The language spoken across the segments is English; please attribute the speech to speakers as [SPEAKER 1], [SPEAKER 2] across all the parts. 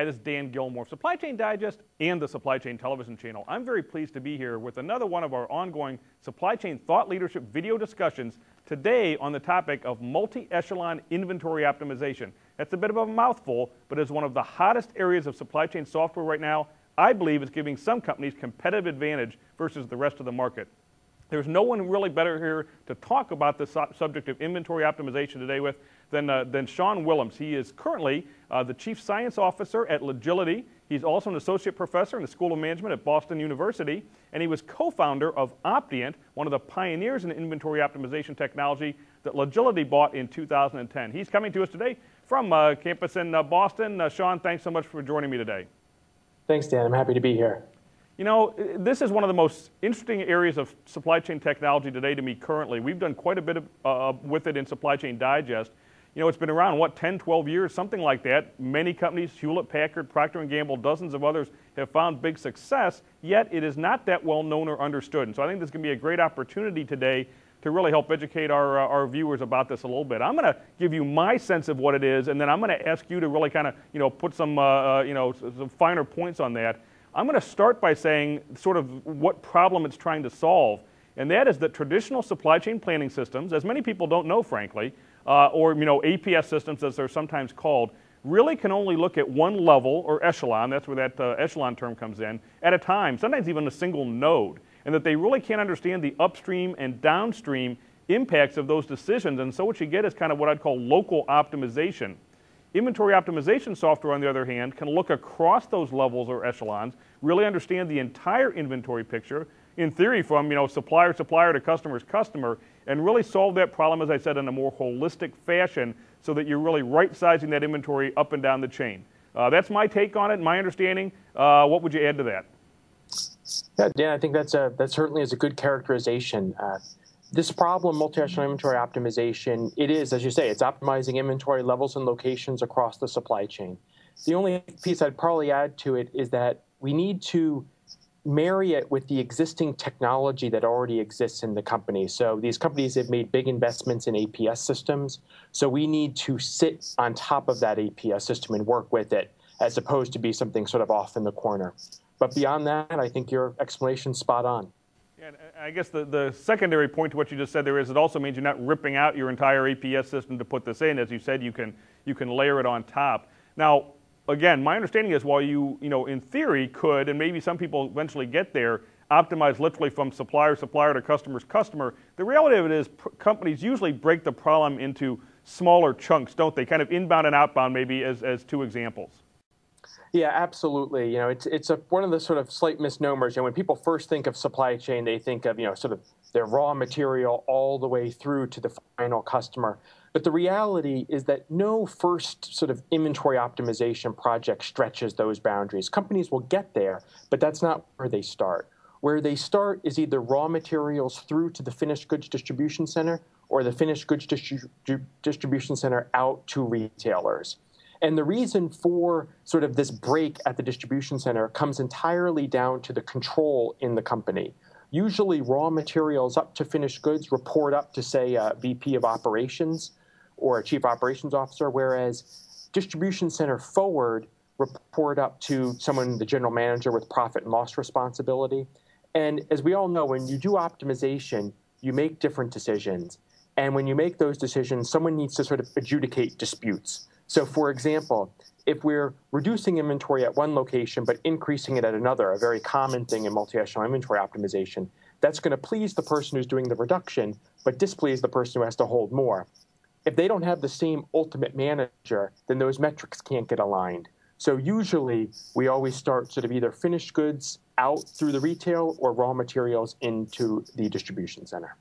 [SPEAKER 1] Hi, this is Dan Gilmore, Supply Chain Digest and the Supply Chain Television Channel. I'm very pleased to be here with another one of our ongoing supply chain thought leadership video discussions today on the topic of multi-echelon inventory optimization. That's a bit of a mouthful, but is one of the hottest areas of supply chain software right now. I believe it's giving some companies competitive advantage versus the rest of the market. There's no one really better here to talk about the subject of inventory optimization today with than, uh, than Sean Willems. He is currently uh, the Chief Science Officer at Logility. He's also an Associate Professor in the School of Management at Boston University, and he was co-founder of Optiant, one of the pioneers in inventory optimization technology that Logility bought in 2010. He's coming to us today from uh, campus in uh, Boston. Uh, Sean, thanks so much for joining me today.
[SPEAKER 2] Thanks, Dan. I'm happy to be here.
[SPEAKER 1] You know, this is one of the most interesting areas of supply chain technology today to me currently. We've done quite a bit of, uh, with it in Supply Chain Digest. You know, it's been around, what, 10, 12 years, something like that. Many companies, Hewlett-Packard, Procter & Gamble, dozens of others have found big success, yet it is not that well known or understood. And so I think this to be a great opportunity today to really help educate our, uh, our viewers about this a little bit. I'm going to give you my sense of what it is, and then I'm going to ask you to really kind of, you know, put some, uh, uh, you know, some finer points on that. I'm going to start by saying sort of what problem it's trying to solve, and that is that traditional supply chain planning systems, as many people don't know, frankly, uh, or you know, APS systems as they're sometimes called, really can only look at one level or echelon, that's where that uh, echelon term comes in, at a time, sometimes even a single node, and that they really can't understand the upstream and downstream impacts of those decisions. And so what you get is kind of what I'd call local optimization. Inventory optimization software, on the other hand, can look across those levels or echelons, really understand the entire inventory picture, in theory from you know supplier supplier to customer's customer, and really solve that problem, as I said, in a more holistic fashion so that you're really right sizing that inventory up and down the chain. Uh, that's my take on it, my understanding. Uh, what would you add to that?
[SPEAKER 2] Yeah, Dan, I think that's a, that certainly is a good characterization. Uh, this problem, multi-echelon inventory optimization, it is, as you say, it's optimizing inventory levels and locations across the supply chain. The only piece I'd probably add to it is that we need to marry it with the existing technology that already exists in the company. So these companies have made big investments in APS systems. So we need to sit on top of that APS system and work with it as opposed to be something sort of off in the corner. But beyond that, I think your explanation spot on.
[SPEAKER 1] Yeah, uh, I guess the, the secondary point to what you just said there is it also means you're not ripping out your entire APS system to put this in. As you said, you can, you can layer it on top. Now, again, my understanding is while you, you know, in theory could, and maybe some people eventually get there, optimize literally from supplier, supplier to customer's customer, the reality of it is companies usually break the problem into smaller chunks, don't they? Kind of inbound and outbound maybe as, as two examples.
[SPEAKER 2] Yeah, absolutely. You know, it's it's a, one of the sort of slight misnomers. You know, when people first think of supply chain, they think of you know sort of their raw material all the way through to the final customer. But the reality is that no first sort of inventory optimization project stretches those boundaries. Companies will get there, but that's not where they start. Where they start is either raw materials through to the finished goods distribution center or the finished goods distri- distribution center out to retailers. And the reason for sort of this break at the distribution center comes entirely down to the control in the company. Usually, raw materials up to finished goods report up to, say, a VP of operations or a chief operations officer, whereas distribution center forward report up to someone, the general manager with profit and loss responsibility. And as we all know, when you do optimization, you make different decisions. And when you make those decisions, someone needs to sort of adjudicate disputes. So, for example, if we're reducing inventory at one location but increasing it at another, a very common thing in multi-echelon inventory optimization, that's going to please the person who's doing the reduction but displease the person who has to hold more if they don't have the same ultimate manager, then those metrics can't get aligned. So usually we always start sort of either finished goods out through the retail or raw materials into the distribution center.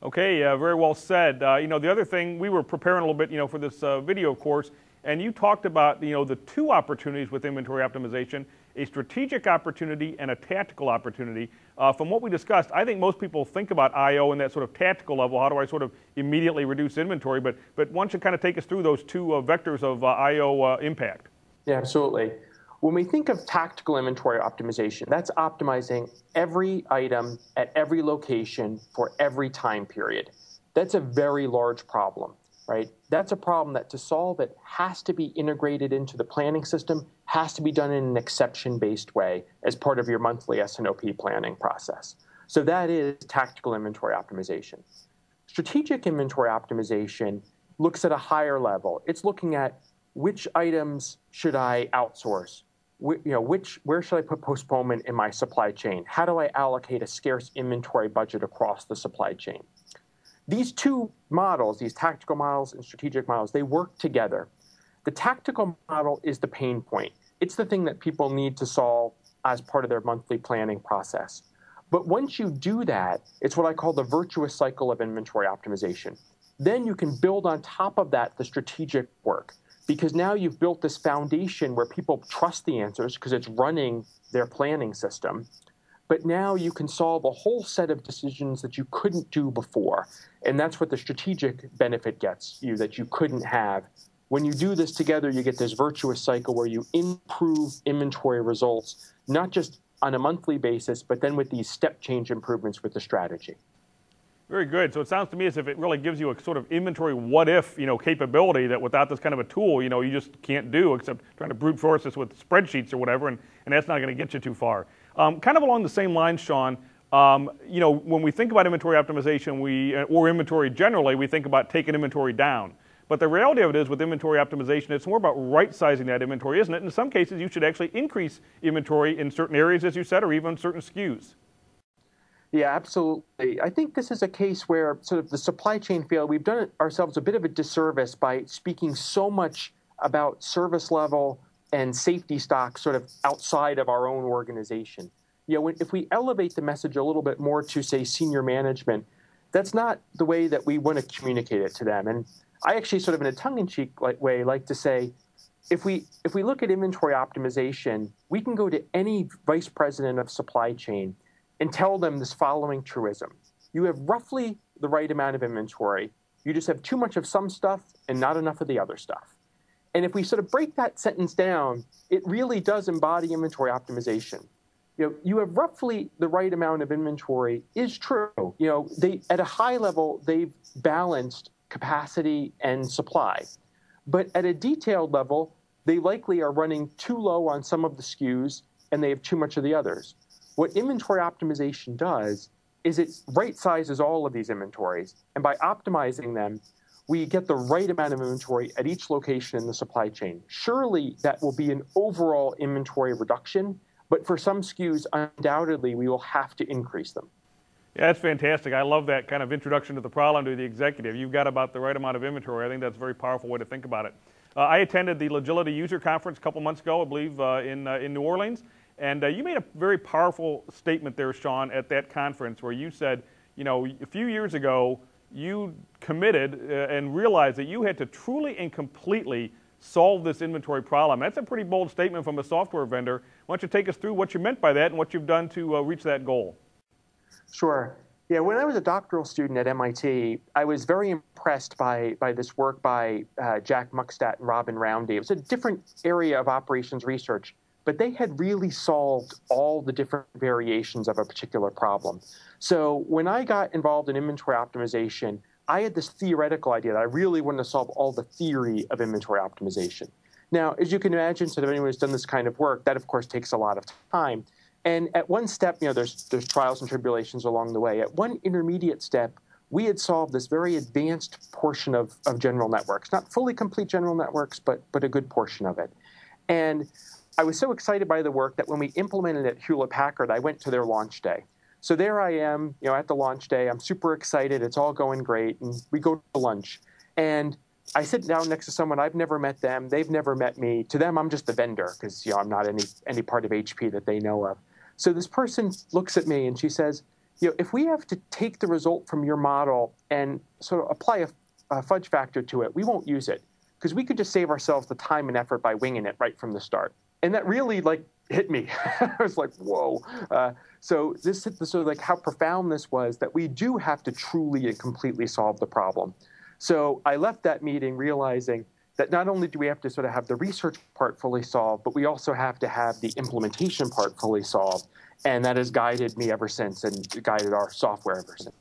[SPEAKER 1] Okay, uh, very well said. Uh, you know, the other thing, we were preparing a little bit, you know, for this uh, video course, and you talked about, you know, the two opportunities with inventory optimization a strategic opportunity and a tactical opportunity. Uh, from what we discussed, I think most people think about I/O in that sort of tactical level. How do I sort of immediately reduce inventory? But but why don't you kind of take us through those two uh, vectors of uh, I/O impact?
[SPEAKER 2] Yeah, absolutely. When we think of tactical inventory optimization, that's optimizing every item at every location for every time period. That's a very large problem, right? that's a problem that to solve it has to be integrated into the planning system, has to be done in an exception-based way as part of your monthly S&OP planning process. So that is tactical inventory optimization. Strategic inventory optimization looks at a higher level. It's looking at which items should I outsource? You know, which, where should I put postponement in my supply chain? How do I allocate a scarce inventory budget across the supply chain? These two models, these tactical models and strategic models, they work together. The tactical model is the pain point. It's the thing that people need to solve as part of their monthly planning process. But once you do that, it's what I call the virtuous cycle of inventory optimization. Then you can build on top of that the strategic work because now you've built this foundation where people trust the answers because it's running their planning system. But now you can solve a whole set of decisions that you couldn't do before. And that's what the strategic benefit gets you that you couldn't have. When you do this together, you get this virtuous cycle where you improve inventory results, not just on a monthly basis, but then with these step change improvements with the strategy.
[SPEAKER 1] Very good. So it sounds to me as if it really gives you a sort of inventory what if, you know, capability that without this kind of a tool, you know, you just can't do except trying to brute force this with spreadsheets or whatever, and, and that's not going to get you too far. Um, kind of along the same lines, Sean, um, you know, when we think about inventory optimization, we, uh, or inventory generally, we think about taking inventory down. But the reality of it is with inventory optimization, it's more about right sizing that inventory, isn't it? In some cases, you should actually increase inventory in certain areas, as you said, or even certain SKUs.
[SPEAKER 2] Yeah, absolutely. I think this is a case where sort of the supply chain fail. We've done ourselves a bit of a disservice by speaking so much about service level and safety stock sort of outside of our own organization. You know, if we elevate the message a little bit more to say senior management, that's not the way that we want to communicate it to them. And I actually sort of in a tongue-in-cheek way like to say, if we if we look at inventory optimization, we can go to any vice president of supply chain and tell them this following truism. You have roughly the right amount of inventory. You just have too much of some stuff and not enough of the other stuff. And if we sort of break that sentence down, it really does embody inventory optimization. You know, you have roughly the right amount of inventory is true. You know, they at a high level they've balanced capacity and supply. But at a detailed level, they likely are running too low on some of the SKUs and they have too much of the others. What inventory optimization does is it right sizes all of these inventories. And by optimizing them, we get the right amount of inventory at each location in the supply chain. Surely that will be an overall inventory reduction, but for some SKUs, undoubtedly, we will have to increase them.
[SPEAKER 1] Yeah, that's fantastic. I love that kind of introduction to the problem to the executive. You've got about the right amount of inventory. I think that's a very powerful way to think about it. Uh, I attended the Logility User Conference a couple months ago, I believe, uh, in, uh, in New Orleans. And uh, you made a very powerful statement there, Sean, at that conference where you said, you know, a few years ago, you committed uh, and realized that you had to truly and completely solve this inventory problem. That's a pretty bold statement from a software vendor. Why don't you take us through what you meant by that and what you've done to uh, reach that goal?
[SPEAKER 2] Sure. Yeah, when I was a doctoral student at MIT, I was very impressed by, by this work by uh, Jack Muckstadt and Robin Roundy. It was a different area of operations research but they had really solved all the different variations of a particular problem. So when I got involved in inventory optimization, I had this theoretical idea that I really wanted to solve all the theory of inventory optimization. Now, as you can imagine, so anyone who's done this kind of work, that of course takes a lot of time. And at one step, you know, there's there's trials and tribulations along the way. At one intermediate step, we had solved this very advanced portion of, of general networks, not fully complete general networks, but but a good portion of it. And I was so excited by the work that when we implemented it at Hewlett Packard, I went to their launch day. So there I am, you know, at the launch day. I'm super excited. It's all going great, and we go to lunch. And I sit down next to someone I've never met them. They've never met me. To them, I'm just the vendor because you know I'm not any any part of HP that they know of. So this person looks at me and she says, you know, if we have to take the result from your model and sort of apply a, a fudge factor to it, we won't use it because we could just save ourselves the time and effort by winging it right from the start and that really like hit me. I was like, whoa. Uh, so this sort of like how profound this was that we do have to truly and completely solve the problem. So I left that meeting realizing that not only do we have to sort of have the research part fully solved, but we also have to have the implementation part fully solved. And that has guided me ever since and guided our software ever since.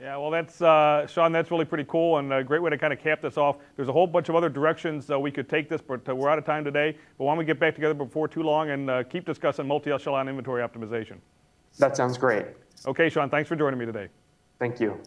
[SPEAKER 1] Yeah, well, that's uh, Sean. That's really pretty cool and a great way to kind of cap this off. There's a whole bunch of other directions uh, we could take this, but uh, we're out of time today. But why don't we get back together before too long and uh, keep discussing multi-echelon inventory optimization?
[SPEAKER 2] That sounds great.
[SPEAKER 1] Okay, Sean. Thanks for joining me today.
[SPEAKER 2] Thank you.